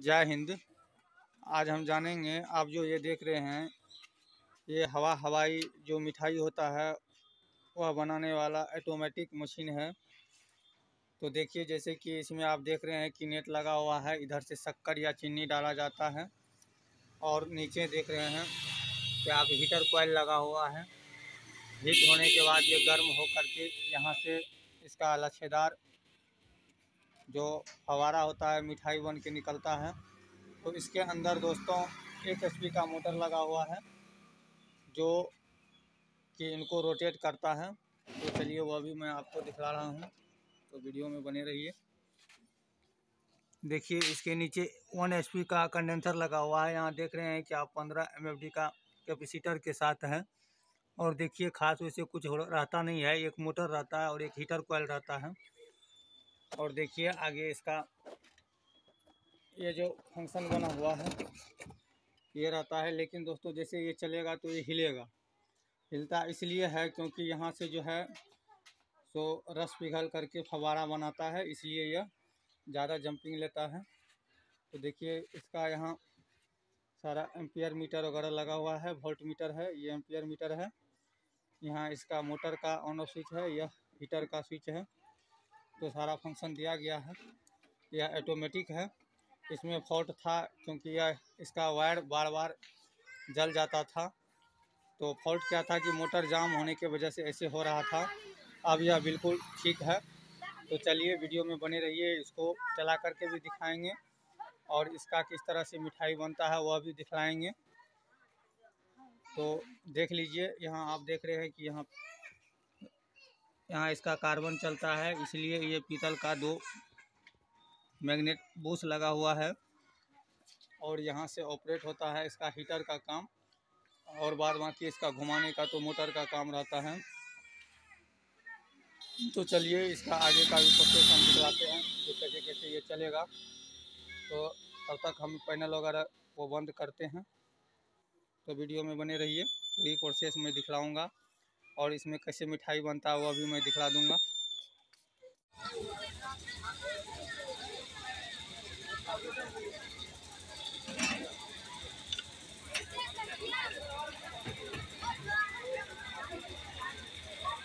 जय हिंद। आज हम जानेंगे, आप जो ये देख रहे हैं, ये हवा, हवाई जो मिठाई होता है, वह बनाने वाला ऑटोमेटिक मशीन है। तो देखिए, जैसे कि इसमें आप देख रहे हैं कि नेट लगा हुआ है, इधर से शक्कर या चीनी डाला जाता है और नीचे देख रहे हैं कि आप हीटर कोयल लगा हुआ है। हीट होने के बाद ये गर्म हो करके यहाँ से इसका लच्छेदार जो फवारा होता है, मिठाई बन के निकलता है। तो इसके अंदर दोस्तों, एक एचपी का मोटर लगा हुआ है, जो कि इनको रोटेट करता है। तो चलिए वो भी मैं आपको दिखा रहा हूँ। तो वीडियो में बने रहिए। देखिए, इसके नीचे वन एचपी का कंडेंसर लगा हुआ है। यहाँ देख रहे हैं कि आप पंद्रह एमएफडी का कैपेसिटर के साथ है। और देखिए, खास वैसे कुछ रहता नहीं है। एक मोटर रहता है और एक हीटर कोयल रहता है। और देखिए आगे इसका ये जो फ़ंक्शन बना हुआ है, ये रहता है। लेकिन दोस्तों, जैसे ये चलेगा तो ये हिलेगा। हिलता इसलिए है क्योंकि यहाँ से जो है, सो रस पिघल करके फवारा बनाता है, इसलिए यह ज़्यादा जंपिंग लेता है। तो देखिए, इसका यहाँ सारा एम्पियर मीटर वगैरह लगा हुआ है वोल्ट मीटर है, ये एम्पियर मीटर है। यहाँ इसका मोटर का ऑन ऑफ़ स्विच है, यह हीटर का स्विच है। तो सारा फ़ंक्शन दिया गया है। यह ऑटोमेटिक है। इसमें फॉल्ट था क्योंकि यह इसका वायर बार बार जल जाता था। तो फॉल्ट क्या था कि मोटर जाम होने की वजह से ऐसे हो रहा था। अब यह बिल्कुल ठीक है। तो चलिए वीडियो में बने रहिए। इसको चला करके भी दिखाएँगे। और इसका किस तरह से मिठाई बनता है, वह भी दिखलाएँगे। तो देख लीजिए। यहाँ आप देख रहे हैं कि यहाँ यहाँ इसका कार्बन चलता है, इसलिए ये पीतल का दो मैग्नेट बूस लगा हुआ है और यहाँ से ऑपरेट होता है इसका हीटर का काम और बाद बाकी इसका घुमाने का तो मोटर का काम रहता है। तो चलिए इसका आगे का भी प्रोसेस हम दिखलाते हैं जो कैसे कैसे ये चलेगा। तो तब तक हम पैनल वगैरह वो बंद करते हैं। तो वीडियो में बने रहिए, वही प्रोसेस मैं दिखलाऊँगा। और इसमें कैसे मिठाई बनता है वो भी मैं दिखला दूँगा।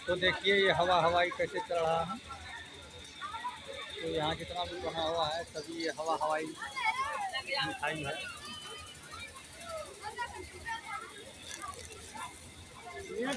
तो देखिए ये हवा हवाई कैसे चल रहा है। तो यहाँ जितना भी बना हुआ है, सभी ये हवा हवाई मिठाई है।